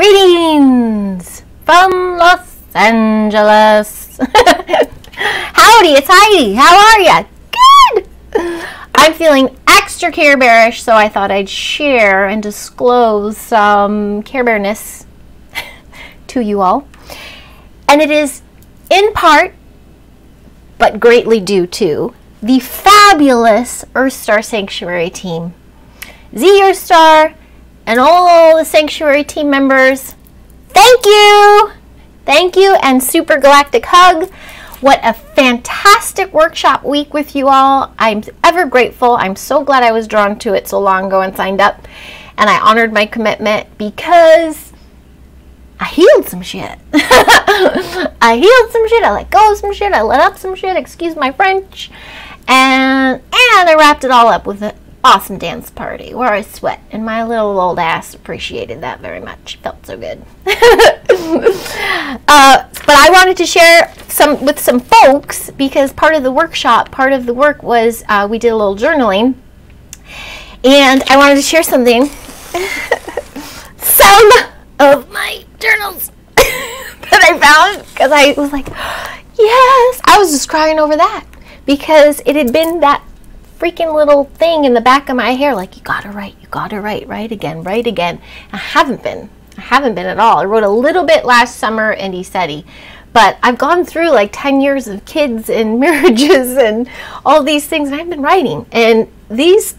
Greetings from Los Angeles. Howdy, it's Heidi. How are ya? Good. I'm feeling extra Care Bearish, so I thought I'd share and disclose some Care Bearness to you all. And it is in part, but greatly due to, the fabulous Earth Star Sanctuary team. Z Earth Star and all the Sanctuary team members, thank you! Thank you and super galactic hug. What a fantastic workshop week with you all. I'm ever grateful. I'm so glad I was drawn to it so long ago and signed up. And I honored my commitment because I healed some shit. I healed some shit. I let go of some shit. I let up some shit. Excuse my French. And and I wrapped it all up with an awesome dance party where I sweat. And my little old ass appreciated that very much. Felt so good. uh, but I wanted to share some with some folks because part of the workshop, part of the work was uh, we did a little journaling. And I wanted to share something. some of my journals that I found because I was like, yes, I was just crying over that because it had been that freaking little thing in the back of my hair like, you gotta write, you gotta write, write again, write again. I haven't been. I haven't been at all. I wrote a little bit last summer in ECETI, but I've gone through like 10 years of kids and marriages and all these things, and I've been writing. And these,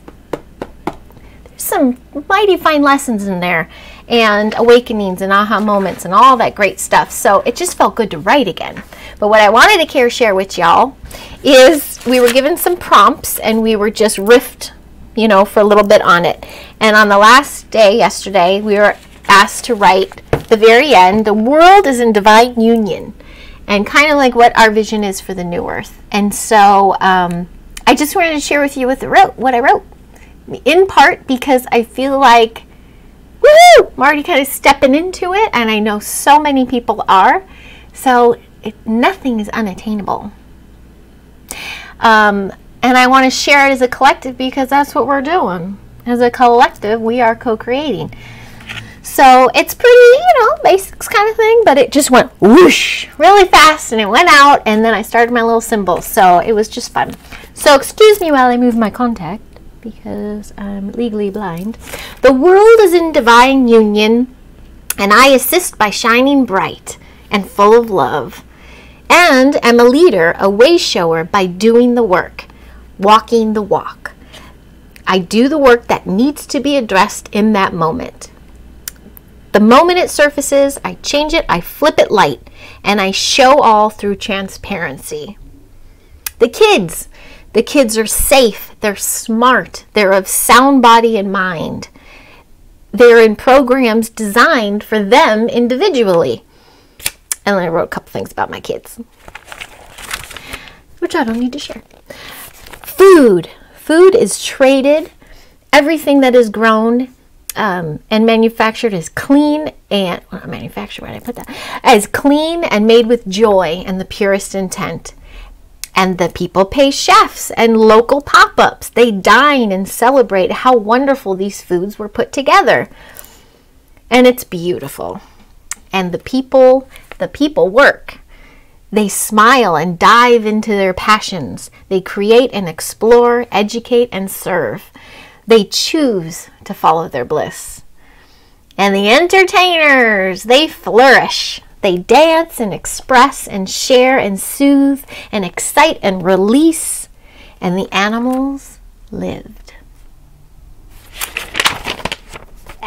there's some mighty fine lessons in there and awakenings and aha moments and all that great stuff. So it just felt good to write again. But what I wanted to care share with y'all is we were given some prompts and we were just riffed, you know, for a little bit on it. And on the last day, yesterday, we were asked to write the very end, the world is in divine union. And kind of like what our vision is for the new earth. And so um, I just wanted to share with you what, I wrote. In part because I feel like woo, I'm already kind of stepping into it, and I know so many people are. So it, nothing is unattainable. Um, and I want to share it as a collective because that's what we're doing. As a collective, we are co creating. So it's pretty, you know, basics kind of thing, but it just went whoosh really fast and it went out, and then I started my little symbols. So it was just fun. So excuse me while I move my contact because I'm legally blind. The world is in divine union, and I assist by shining bright and full of love, and am a leader, a way shower by doing the work, walking the walk. I do the work that needs to be addressed in that moment. The moment it surfaces, I change it, I flip it light, and I show all through transparency. The kids, the kids are safe, they're smart, they're of sound body and mind. They're in programs designed for them individually. And then I wrote a couple things about my kids, which I don't need to share. Food. Food is traded. Everything that is grown um, and manufactured is clean and well, manufactured. Where did I put that? As clean and made with joy and the purest intent. And the people pay chefs and local pop ups. They dine and celebrate how wonderful these foods were put together. And it's beautiful. And the people, the people work. They smile and dive into their passions. They create and explore, educate and serve. They choose to follow their bliss. And the entertainers, they flourish. They dance and express and share and soothe and excite and release. And the animals lived.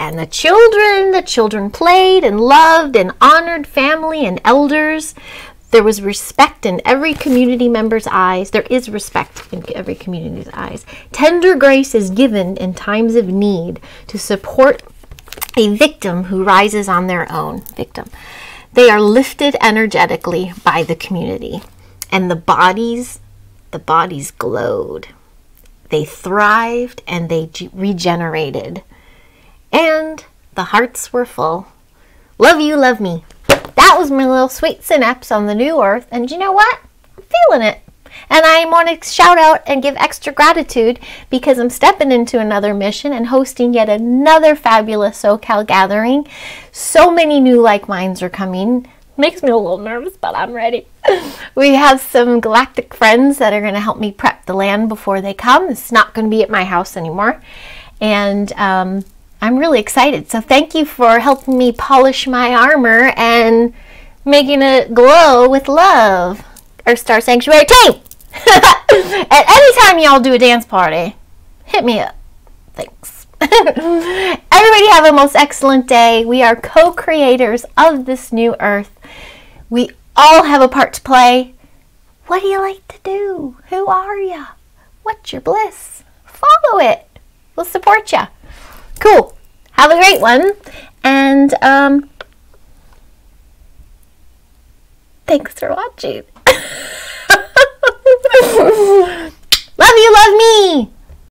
And the children, the children played and loved and honored family and elders. There was respect in every community member's eyes. There is respect in every community's eyes. Tender grace is given in times of need to support a victim who rises on their own. Victim. They are lifted energetically by the community, and the bodies, the bodies glowed. They thrived and they regenerated, and the hearts were full. Love you, love me. That was my little sweet synapse on the new earth, and you know what? I'm feeling it. And I want to shout out and give extra gratitude because I'm stepping into another mission and hosting yet another fabulous SoCal gathering. So many new like minds are coming. Makes me a little nervous, but I'm ready. we have some galactic friends that are going to help me prep the land before they come. It's not going to be at my house anymore. And um, I'm really excited. So thank you for helping me polish my armor and making it glow with love. Earth Star Sanctuary team! At any time y'all do a dance party, hit me up. Thanks. Everybody have a most excellent day. We are co-creators of this new earth. We all have a part to play. What do you like to do? Who are you? What's your bliss? Follow it. We'll support you. Cool. Have a great one. And um, thanks for watching. love you, love me.